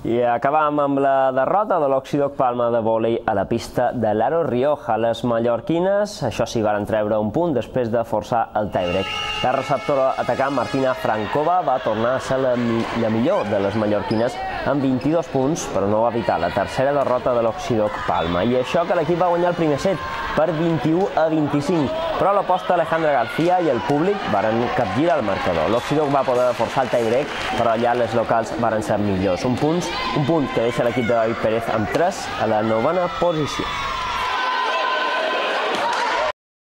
I acabam amb la derrota de l'Oxidoc Palma de vòlei a la pista de l'Aro Rioja. Les mallorquines, això sí, van treure un punt després de forçar el tiebreak. La receptora atacant Martina Frankova va tornar a ser la, la millor de les mallorquines amb 22 punts, però no va evitar la tercera derrota de l'Oxidoc Palma. I això que l'equip va guanyar el primer set per 21 a 25, però l'aposta Alejandra García i el públic varen capgirar el marcador. L'Oxidoc va poder forçar el tiebreak, però allà les locals varen ser millors. Un punt un punt que deixa l'equip de David Pérez amb 3 a la novena posició.